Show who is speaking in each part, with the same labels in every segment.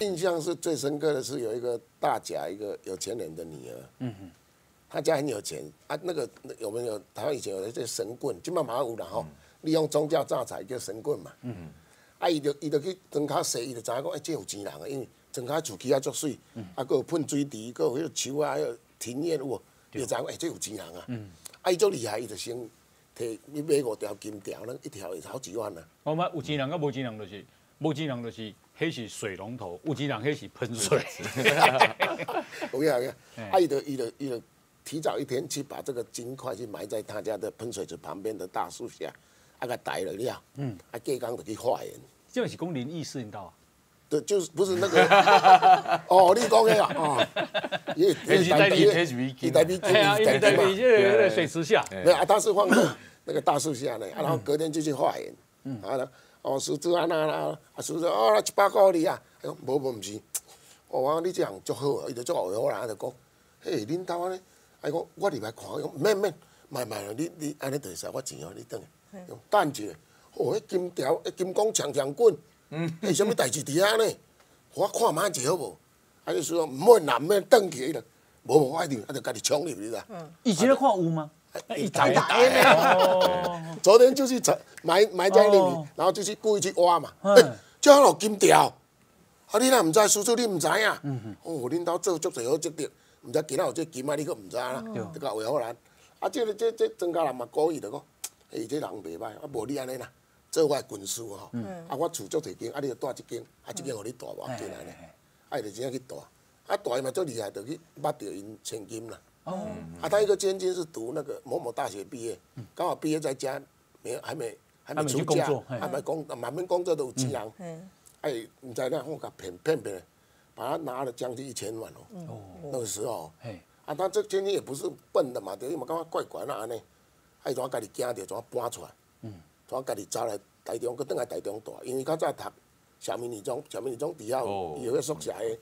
Speaker 1: 印象是最深刻的是有一个大甲一个有钱人的女儿，嗯哼，他家很有钱啊，那个那有没有台湾以前有的这神棍，今嘛马上有啦吼，利用宗教诈财叫神棍嘛，嗯哼，啊伊就伊就去庄卡洗，伊就知影讲哎这有钱人啊，因为庄卡厝起啊足水，啊佫有喷水池，佫有迄个树啊，迄个庭院有无，伊就知影哎这有钱人啊，嗯，啊伊足厉害，伊就先摕你买五条金条，那一条是好几万啊。
Speaker 2: 我们有钱人甲无钱人就是，无钱人就是迄是水龙头，有钱人迄是喷水池。
Speaker 1: 我跟你讲，啊，伊就伊就伊就提早一天去把这个金块去埋在他家的喷水池旁边的大树下，啊，给逮了了，嗯，啊，隔工就去化验，
Speaker 2: 这就是讲灵异事，你知道啊？
Speaker 1: 对，就是不是那个，哦，你讲的啊，哦，因为
Speaker 3: 那是在你那是
Speaker 1: 伊代笔，
Speaker 2: 哎呀，因为在
Speaker 1: 嘛
Speaker 2: 你这个水池下，
Speaker 1: 没有啊，他是放在那个大树下呢，啊，然后隔天就去化验，嗯，啊，然后哦，叔叔啊那啦，啊，叔叔哦，一百块你啊，哎呦，无无毋是，哦，我讲你这样足好啊，伊就足后好啦，就讲，嘿，恁兜安尼，啊，伊讲我入来看，伊讲免免，卖卖了，你你安尼就会使我钱哦，你等下，等一下，哦，迄金条，迄金光长长滚，嗯，迄什么代志伫遐呢？我看卖者好无？啊，你说毋免啦，毋免等起啦，无无我一定，啊，就家己冲入去啦。
Speaker 2: 以前咧看有吗？
Speaker 1: 一打一打哦，昨天就去找埋埋在那里，然后就去故意去挖嘛。哎，就好有金条，啊，你若毋知，叔叔你毋知影。哦，恁兜做足侪好积德，毋知今仔有这金啊，你佫毋知啦。这个为好难。啊，这个这这庄家人嘛故意就讲，哎，这人袂歹，啊，无你安尼啦，做我的军师吼。啊，我厝足侪间，啊，你就带一间，啊，一间互你带偌要紧安尼。啊，伊就真正去带，啊，带伊嘛足厉害，就去捌着因千金啦。哦，啊，他一个千金是读那个某某大学毕业，刚好毕业在家，没有还没还没出嫁，还没工满份工作都有钱人，哎，你知那我甲骗骗骗，把他拿了将近一千万哦，那个时候，啊，他这千金也不是笨的嘛，对，伊嘛感觉怪怪那安尼，啊，伊怎家己惊着，怎搬出来，嗯，怎家己走来台中，佮倒来台中住，因为较早读小明女中，小明女中底下有有个宿舍的，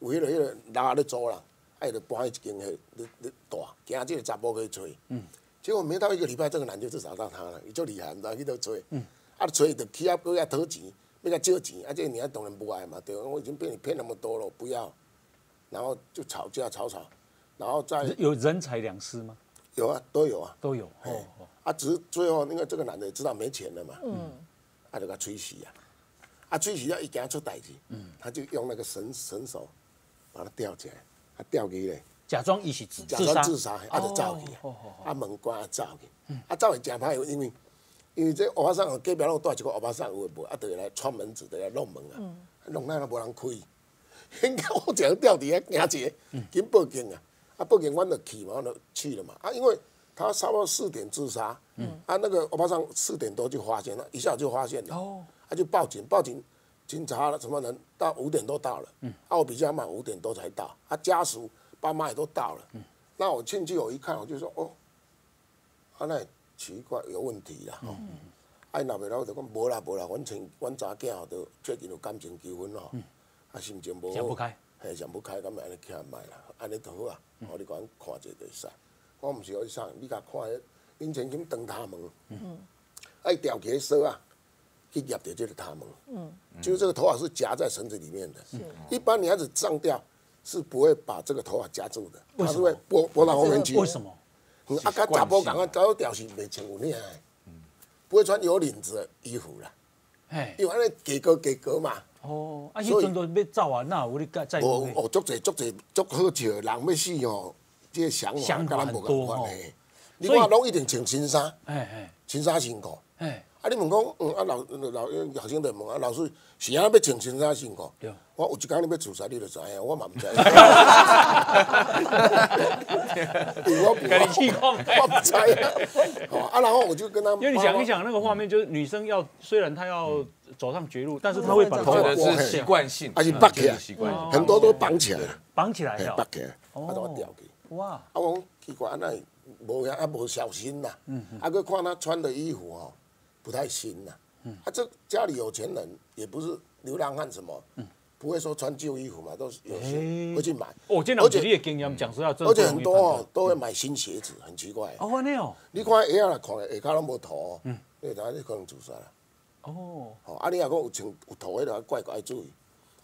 Speaker 1: 有迄个迄个拉咧租人。爱就搬去一间迄咧咧住，惊即个查某去找。嗯。结果没到一个礼拜，这个男就就找到他了，伊足厉害，毋知去倒找。嗯。啊，找伊就起啊，搁遐讨钱，要甲借钱，啊，这个女孩当然不爱嘛，对，我已经被你骗那么多了，不要。然后就吵架吵吵，然后再
Speaker 2: 有人财两失吗？
Speaker 1: 有啊，都有啊。
Speaker 2: 都有。哦。
Speaker 1: 啊，只是最后那个这个男的知道没钱了嘛。嗯。啊，就甲吹死啊！啊，吹死了，伊惊出代志。嗯。他就用那个绳绳索把他吊起来。啊，吊起来，
Speaker 2: 假装伊是自
Speaker 1: 假装自杀，啊，就走去，啊，门关啊，走去，啊，走去真歹，因为因为这乌巴桑隔壁拢带一个乌巴桑有诶无，啊，就来串门子，就来弄门啊，弄咱都无人开，应该我一个吊伫遐惊一个，紧报警啊，啊，报警阮就去嘛，阮就去了嘛，啊，因为他差不多四点自杀，嗯啊，那个欧巴桑四点多就发现了，一下就发现了，他就报警，报警。警察了什么人到五点多到了，嗯啊我比较慢，五点多才到，啊家属爸妈也都到了，嗯那我进去我一看我就说哦，啊那奇怪有问题啦，吼，啊那边老就讲无啦无啦，阮亲阮查囝吼都最近有感情纠纷哦，啊心情无好，
Speaker 2: 想不开，
Speaker 1: 嘿想不开，咁咪安尼徛卖啦，安尼就好啊，我你讲看者就会使，我毋是可以啥，你甲看迄恁前金断头门，爱吊起锁啊。一压掉就是他们，嗯，就是这个头发是夹在绳子里面的。一般女孩子上吊是不会把这个头发夹住的，它是会拨拨到后面去。
Speaker 2: 为什么？
Speaker 1: 啊，甲查甫讲啊，搞吊是袂穿有领的，不会穿有领子的衣服啦。哎，因为安尼格格格格嘛。
Speaker 2: 哦，啊，迄阵都要走啊，那有你再。
Speaker 1: 哦哦，足侪足侪足好笑，人要死哦，即个想法甲咱无共款诶。你看，拢一定穿新衫，新衫新裤，哎。啊！你问讲，嗯，啊老老学生就问啊，老师是安要穿穿啥身裤？我有一工你要自杀，你就知影，我嘛毋知。我
Speaker 2: 跟你气况，
Speaker 1: 我不知啊。啊，然后我就跟他，
Speaker 2: 因为你想一想那个画面，就是女生要虽然她要走上绝路，但是她会把头发
Speaker 3: 是习惯性，
Speaker 1: 而且绑起来习惯，很多都绑起来，
Speaker 2: 绑起来，
Speaker 1: 绑起来，啊，都吊起。哇！啊，我讲奇怪，安尼无啊无小心呐。嗯。啊，佮看她穿的衣服哦。不太新呐，啊，这家里有钱人也不是流浪汉什么，不会说穿旧衣服嘛，都是有些会去买。
Speaker 2: 哦，这两你的经验讲实话，
Speaker 1: 而且很多哦都会买新鞋子，很奇怪。
Speaker 2: 哦，那
Speaker 1: 哦，你看鞋啊，看下骹拢无涂，嗯，你睇你可能自杀了。
Speaker 2: 哦，
Speaker 1: 哦，啊，你若讲有穿有土迄个怪怪注意。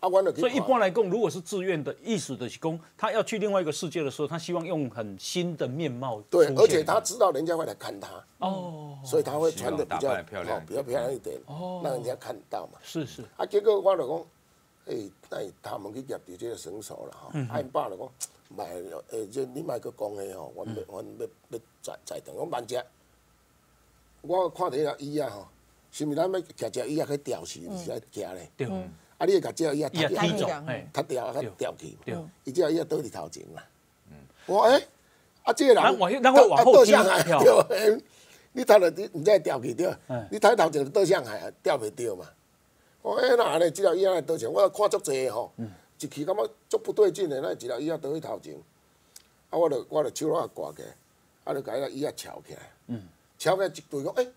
Speaker 1: 啊，阮就去看。
Speaker 2: 所以一般来讲，如果是自愿的，意思的是讲，他要去另外一个世界的时候，他希望用很新的面貌
Speaker 1: 对，而且他知道人家会来看他，
Speaker 2: 哦，
Speaker 1: 所以他会穿的比较
Speaker 3: 漂亮。
Speaker 1: 哦比较漂亮一点，让人家看到嘛。
Speaker 2: 是是，
Speaker 1: 啊，结果我就讲，诶，那他们去夹着这个绳索啦吼，啊，因爸就讲，卖，诶，这你莫搁讲诶吼，我要阮要要裁裁断，我万只，我看着迄个椅啊吼，是毋是咱要夹只椅啊去吊死，是爱夹咧？
Speaker 2: 对，
Speaker 1: 啊，你会甲这个椅啊踢起
Speaker 2: 踢走，
Speaker 4: 嗯
Speaker 2: 哎，
Speaker 1: 踢掉啊，
Speaker 2: 对
Speaker 1: 甲吊起，
Speaker 2: 对，
Speaker 1: 伊这个椅啊倒伫头前啦。我诶，啊，这个人
Speaker 2: 咱往咱会往后踢
Speaker 1: 倒向海
Speaker 2: 跳。
Speaker 1: 对，诶 你踢落你毋知会吊去对。
Speaker 2: 嗯，
Speaker 1: 你踢头前就倒向海啊，吊袂着嘛。我诶，那安尼，这条椅仔倒前，我看足济的吼，一去感觉足不对劲的，那一条椅仔倒去头前，啊，我就我就手啊挂起来，啊，就甲迄个椅仔翘起来，翘起来一对讲，诶，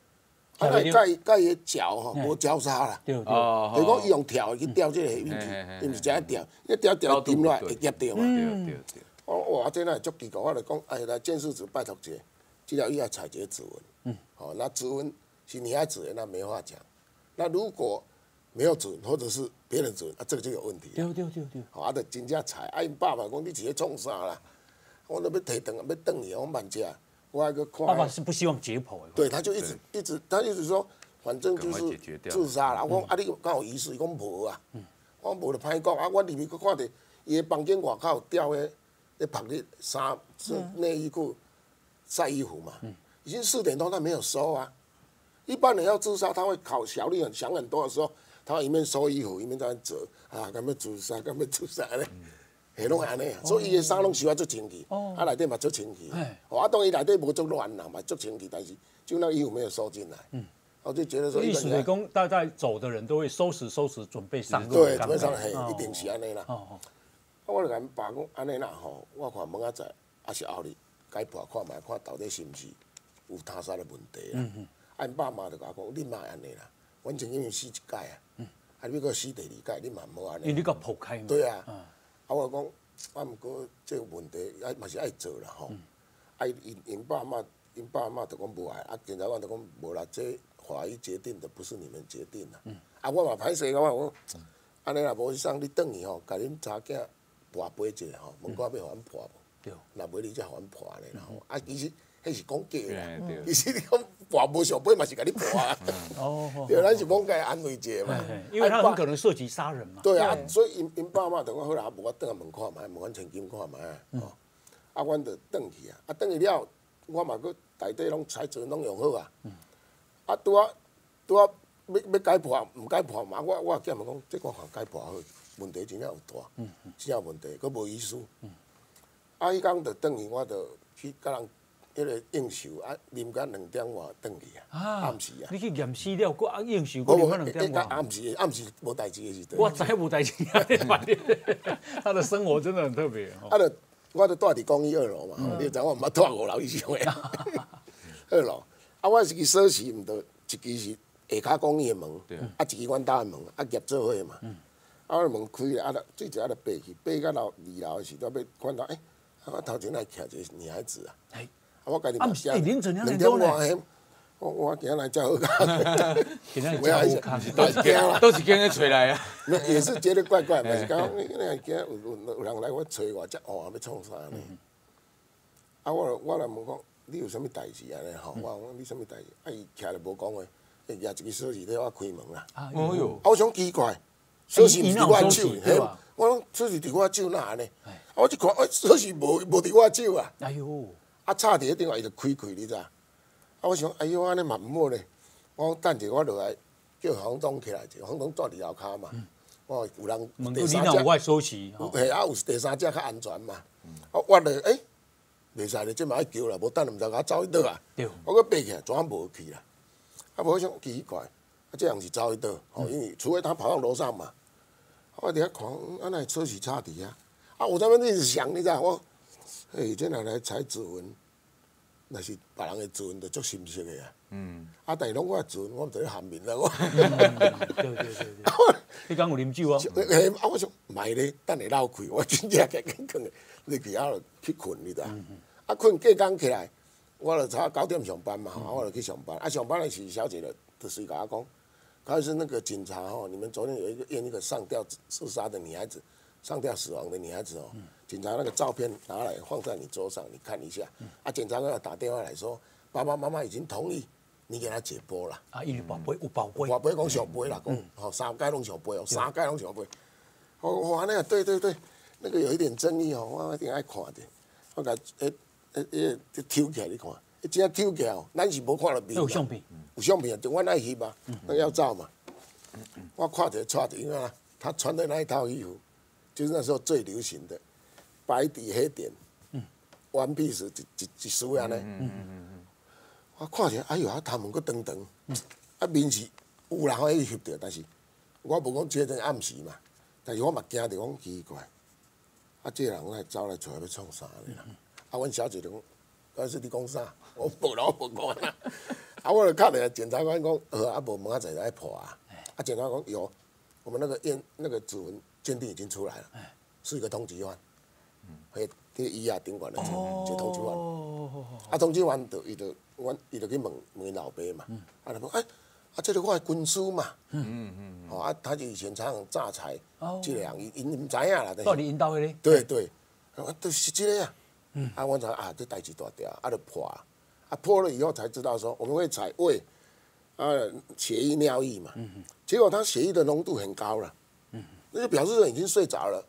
Speaker 1: 啊，那甲伊甲伊的脚吼无交叉啦。
Speaker 2: 对对，
Speaker 3: 哦
Speaker 1: 就是讲伊用跳去吊这个下面去
Speaker 3: 嘿嘿嘿，
Speaker 1: 伊毋是只吊，伊吊吊沉落来会夹着嘛。
Speaker 3: 对对对，
Speaker 1: 我哇，这那足奇怪，我就讲，哎，来建设组拜托一下，这条伊要采集指纹。嗯。好，那指纹是女孩子的，那没话讲。那如果没有指纹，或者是别人指纹，啊，这个就有问题。
Speaker 2: 对对对对，
Speaker 1: 好，啊，就真正采。啊，因爸爸讲你是咧创啥啦？我都要提灯，要瞪你，我慢只，我还去看。
Speaker 2: 爸爸是不希望解剖的，
Speaker 1: 对，他就一直一直，他一直说，反正就是自杀啦。我讲啊，你敢有遗失？伊讲无啊。我讲无就歹讲啊。我入去佫看着伊的房间外口有吊迄咧晒咧衫、是内衣裤、晒衣服嘛。已经四点多，他没有收啊。一般人要自杀，他会考小力很想很多的时候，他会一面收衣服，一面在那折啊，敢要自杀，敢要自杀咧。嘿，拢会安尼啊，所以伊的衫拢收啊足清气，啊内底嘛足清气
Speaker 2: 哎。
Speaker 1: 哦，啊当伊内底无足乱啦，嘛足清气，但是就那个衣服没有收进来。我就觉得说，
Speaker 2: 意思是讲，大概走的人都会收拾收拾，准备上路。
Speaker 1: 对，基
Speaker 2: 刚
Speaker 1: 本上嘿一定是安尼啦。
Speaker 2: 哦哦，
Speaker 1: 啊，我就甲因爸讲安尼啦吼，我看明仔载还是后日解剖看卖，看到底是毋是有他杀的问题啦。啊，因爸妈就甲我讲，你莫安尼啦，阮前因为死一届啊，啊，你要死第二届，你嘛莫安尼。
Speaker 2: 因为你个剖开嘛。
Speaker 1: 对啊，啊，我讲，啊，毋过即个问题啊嘛是爱做啦吼。啊，因因爸妈，因爸妈就讲无爱，啊，检察官就讲无啦，这法医决定的，不是你们决定啦。啊，我嘛歹势，我讲，安尼若无送你转去吼，甲恁查囝跋杯一下吼，问看要互阮破无？
Speaker 2: 对，
Speaker 1: 若无你才互阮破咧啦吼。啊，其实迄是讲假
Speaker 3: 对
Speaker 1: 啦，
Speaker 3: 对
Speaker 1: 其实你讲跋无上杯嘛是甲你破啊。
Speaker 2: 哦哦，
Speaker 1: 对，咱是讲甲伊安慰一下嘛。
Speaker 2: 因为他
Speaker 1: 啊
Speaker 2: 很可能涉及杀人嘛。
Speaker 1: 对啊，所以因因爸妈就讲好啦，无我转来问看嘛，问阮千金看嘛吼。啊，阮就转去啊，啊，转去了，我嘛佫大底拢彩纸拢用好啊。啊，拄啊拄啊，要要解破，毋解破嘛，我我叫伊讲，这我看解破好，问题真正有大，真正有问题，佫无意思。啊，迄工就转去，我就去甲人迄个应酬啊，啉甲两点外转去啊，暗时啊。
Speaker 2: 你去验尸了，佮啊应酬，
Speaker 1: 我无
Speaker 2: 佮可能点
Speaker 1: 迄
Speaker 2: 话。
Speaker 1: 暗时暗时无代志的时阵。
Speaker 2: 我知无代志，他的生活真的很特别。哦
Speaker 1: 啊，就我就住伫公寓二楼嘛，你就知我毋捌住五楼以上的。二楼，啊，我是去锁匙，毋着一支是下骹公寓的门，啊，一支阮兜的门，啊，业做伙嘛。啊，我门开了，啊，就最一啊，就爬去，爬到楼二楼的时阵，要看到，诶，啊，我头前来徛一个女孩子啊，
Speaker 2: 哎，
Speaker 1: 啊，我家己
Speaker 2: 啊
Speaker 1: 嘛
Speaker 2: 毋是欸凌晨两点
Speaker 1: 外嘿，我我今来才好看，
Speaker 2: 今天
Speaker 1: 不要
Speaker 2: 真好看，
Speaker 1: 都是惊啦。
Speaker 3: 都是跟人吹来啊。
Speaker 1: 那也是觉得怪怪，嘛是讲你你惊有有有人来我找我，遮换要创啥呢？啊，我就我来问讲，你有啥物代志安尼吼？我讲你啥物代志？啊，伊徛咧无讲话，伊举一个锁匙咧我开门啦。
Speaker 2: 哎
Speaker 3: 哦哟，
Speaker 1: 啊，我想奇怪，锁匙毋
Speaker 2: 伊
Speaker 1: 伫我手我讲锁匙伫我手哪安尼？啊，我一看，哎，锁匙无无伫我手啊！
Speaker 2: 哎呦，
Speaker 1: 啊，插伫迄顶下伊就开开，你知？啊，我想，哎哟，安尼嘛毋好咧。我讲等者我落来叫房东起来者，房东住伫楼骹嘛。我有人第三者
Speaker 2: 若有爱收起，
Speaker 1: 有
Speaker 2: 哦
Speaker 1: 啊，有第三只较安全嘛。啊，我咧诶，袂使咧，即嘛爱叫啦，无等毋知甲走去倒啊。
Speaker 2: 对
Speaker 1: 我搁爬起来，怎啊无去啦？啊，无想奇怪，啊，这样是走去倒，哦，因为除非他跑到楼上嘛。我伫遐看，嗯啊，那车是插伫遐。啊，我在那边一直想，你知道我，诶，这若来采指纹，若是别人的指纹，就足心色的啊。
Speaker 3: 嗯，
Speaker 1: 啊，但是拢我纹，我毋知咧含面啦，我。
Speaker 2: 对对对对，你讲 有啉酒啊？
Speaker 1: 诶，啊，我想买咧，等下闹开，我真正紧紧困的，入去啊就去困，你知道？啊，困过工起来，我就差九点上班嘛，啊我就去上班。啊，上班的时小姐就就随甲我讲，刚开始那个警察哦，你们昨天有一个验一个上吊自杀的女孩子，上吊死亡的女孩子哦，警察那个照片拿来放在你桌上，你看一下。啊，警察官打电话来说，爸爸妈妈已经同意你给他解剖了。
Speaker 2: 啊，因为宝贝有宝贝，
Speaker 1: 我不会讲小杯啦，讲哦三届拢小杯哦，三届拢小杯。哦，哇，那个对对对，那个有一点争议哦，我一定爱看的。我甲诶诶诶，抽起来你看，伊真正抽起来哦，咱是无看到面。
Speaker 2: 有相片，
Speaker 1: 有相片，就阮爱翕嘛，那要照嘛。我看着穿着，因为他穿的那一套衣服，就是那时候最流行的白底黑点，弯臂是一一一束安尼。我看着，哎呦，啊头毛佫长长，啊面是有人可以翕着，但是我无讲即个暗时嘛，但是我嘛惊着讲奇怪，啊，这人来走来找要创啥呢？啊，阮小姐就讲，嗰是你讲啥？我无啦，我无讲啦。啊，我就敲着检察官讲，呃，啊无明仔载来破啊。啊，检察官讲有，我们那个验那个指纹鉴定已经出来了，是一个通缉犯，迄迄医啊顶管的，就通缉犯。啊，通缉犯就伊就阮伊就去问问因老爸嘛，啊，就讲哎，啊，这个我的军师嘛，嗯嗯嗯，哦，啊，他就以前常常诈财，这个人因因毋知影啦，
Speaker 2: 到底引导的咧？
Speaker 1: 对对，啊，就是这个呀。啊，我才啊，这代志大条，啊，就破啊，啊破了以后才知道说我们会采胃，啊，血液、尿液嘛。结果他血液的浓度很高了，那就表示说已经睡着了，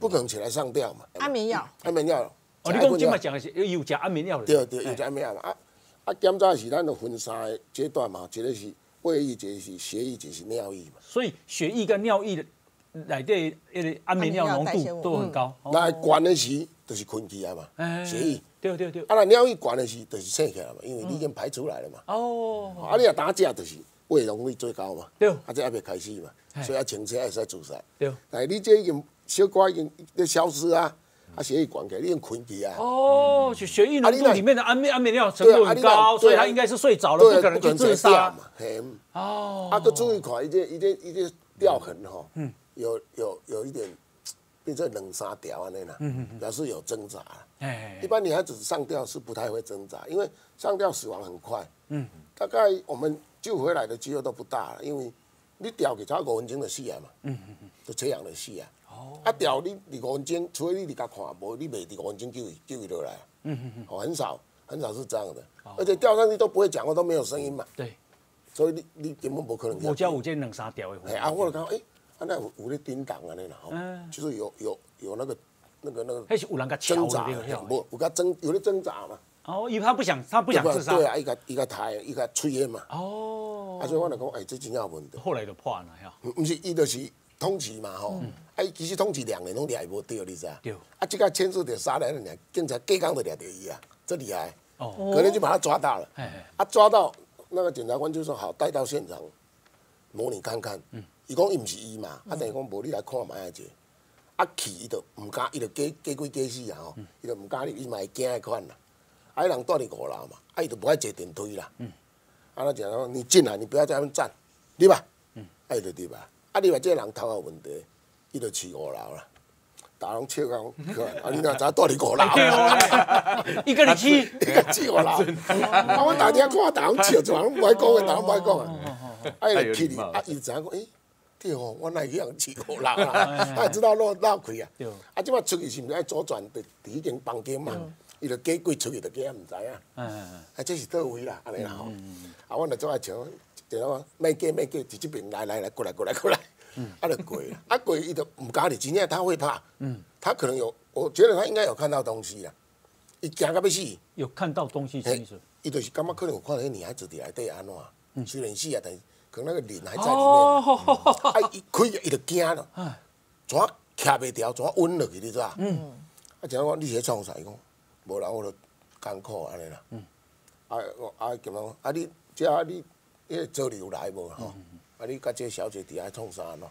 Speaker 1: 不可能起来上吊嘛。
Speaker 4: 安眠药，
Speaker 1: 安眠药。
Speaker 2: 哦，你讲今麦讲的是有食安眠药的。
Speaker 1: 对对，有食安眠药嘛。啊啊，检查是咱就分三个阶段嘛，一个是胃液，一个是血液，一个是尿液嘛。
Speaker 2: 所以血液跟尿液的内底那个安眠药浓度都很高。
Speaker 1: 那管的时就是困起来嘛，血液。
Speaker 2: 对对对。
Speaker 1: 啊，那尿液管的时就是醒起来嘛，因为你已经排出来了嘛。哦。啊，你若打架就是胃容率最高嘛。
Speaker 2: 对。
Speaker 1: 啊，这还未开始嘛，所以啊，停车还是要自杀。
Speaker 2: 对。
Speaker 1: 但是你这已经小可已经在消失啊，啊，血液管起来，你已经困起啊。
Speaker 2: 哦，血血液浓度里面的安眠安眠药程度很高，所以他应该是睡着了，不可能去自杀
Speaker 1: 嘛。嘿。哦。啊，都注意看，伊这伊这伊这吊痕吼，有有有一点。变成冷沙条安尼啦，表示有挣扎。一般女孩子上吊是不太会挣扎，因为上吊死亡很快。嗯，大概我们救回来的机会都不大了，因为你吊去差五分钟就死啊嘛。嗯嗯嗯，就这样就死啊。哦。啊钓你你五分钟，除非你伫家看，无你袂伫五分钟救伊救伊落来。嗯嗯嗯。哦，很少很少是这样的，而且吊上去都不会讲话，都没有声音嘛。
Speaker 2: 对。
Speaker 1: 所以你你根本不可能。
Speaker 2: 我教五件冷沙吊的。
Speaker 1: 哎啊，我就讲哎。啊，那有有咧叮当安尼啦，吼，就是有有有那个那个那个挣扎，无有甲挣有咧挣扎嘛。
Speaker 2: 哦，因为他不想，他不想自杀。
Speaker 1: 对啊，一个一个抬，一个吹烟嘛。哦。啊，所以我就讲，哎，这真有问题。
Speaker 2: 后来就破案了呀。
Speaker 1: 毋是，伊就是通缉嘛，吼。啊，伊其实通缉两年拢掠无着，你知啊？对。啊，即个牵涉着杀人的，警察隔工就掠着伊啊，这厉害。哦。可能就把他抓到了。哎啊，抓到那个检察官就说好，带到现场模拟看看。嗯。伊讲伊毋是伊嘛，啊，等于讲无你来看卖下者，啊去伊就毋敢，伊就假假鬼假死啊吼，伊就毋敢入，伊嘛会惊迄款啦。啊，伊人住伫五楼嘛，啊，伊就无爱坐电梯啦。啊，那讲讲你进来，你不要在那边站，对吧。啊，伊就入吧。啊，入吧，这人头有问题，伊就去五楼啦。大人笑讲，啊，你若知住伫五楼，
Speaker 2: 伊个你去，
Speaker 1: 伊个去五楼。啊，我大家看大人笑，就人唔爱讲个，人唔爱讲啊。啊，伊就去，啊，伊就知影讲，诶。对哦，我来去人饲五楼啦，他知道路绕开啊。啊，即摆出去是毋是爱左转？伫伫迄间房间嘛，伊就过几出去，就假毋知影。啊，这是倒位啦，安尼啦吼。啊，我来做爱像，就讲卖过卖过，伫即边来来来，过来过来过来。啊，就过啦。啊，过伊就毋敢哩，真正他会怕。嗯。他可能有，我觉得他应该有看到东西啦。伊惊到要死。
Speaker 2: 有看到东西，什意思？
Speaker 1: 伊就是感觉可能有看到迄女孩子伫内底安怎？虽然死啊，但是。可能那个脸还在里面，啊伊开伊就惊了，怎徛袂牢，怎稳落去，你知啊？啊，就讲你是创啥？伊讲无人我著艰苦安尼啦。啊啊，咁样啊，你即啊你迄个周流来无吼？啊，你甲这小姐伫遐创啥喏？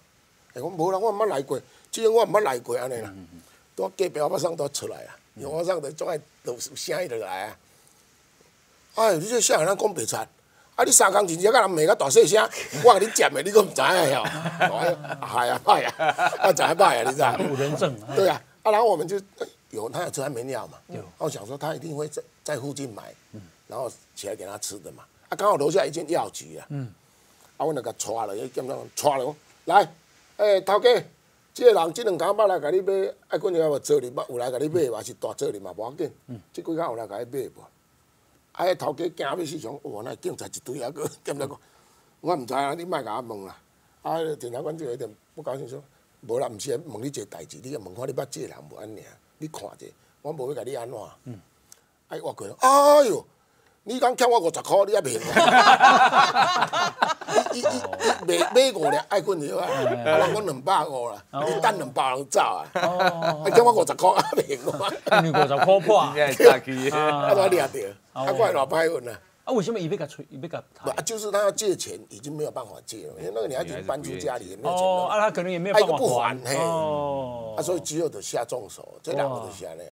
Speaker 1: 伊讲无啦，我毋捌来过，即个我毋捌来过安尼啦。拄隔壁我上都出来啊，我上都总爱有声伊就来啊。哎，你这小人讲白贼。啊！你三工前只甲人骂甲大细声，我甲你接的，你阁毋知影哟？哎呀，歹啊，啊，知影歹啊，你知？
Speaker 2: 无人证。
Speaker 1: 对啊，啊，然后我们就有他有吃安眠药嘛，有。我想说他一定会在在附近买，然后起来给他吃的嘛。啊，刚好楼下一间药局啊，嗯，啊，我就甲带落去，检查带了来，诶，头家，这个人即两天捌来给你买，爱困有无做哩，捌有来给你买，还是大做哩嘛，无要紧。即几天有来给你买无？啊，迄头家惊要死，想哇，那警察一堆啊，个检查讲，我毋知啊，你莫甲我问啦。啊，检察官就有点不高兴说，无啦，毋是问你一个代志，你问看你捌即个人无安尼啊？你看者，我无要甲你安怎。嗯。哎，我过，哎哟。你讲欠我五十箍，你还骗我？伊伊伊伊卖买五粒爱困药啊！啊，人讲两百五啦，你等两百人走啊！啊，欠我五十箍，还骗我？
Speaker 2: 你五十箍破。
Speaker 1: 啊，我掠着，啊，怪老歹运啊！
Speaker 2: 啊，为什么伊要甲催？伊要甲？
Speaker 1: 不，就是他要借钱，已经没有办法借了，因为那个女孩子搬出家里，也没有钱
Speaker 2: 哦，啊，他可能也没有办法
Speaker 1: 还不还，嘿，
Speaker 2: 哦，
Speaker 1: 啊，所以只有得下重手，这两个就是安尼。